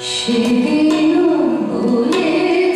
시기는 우리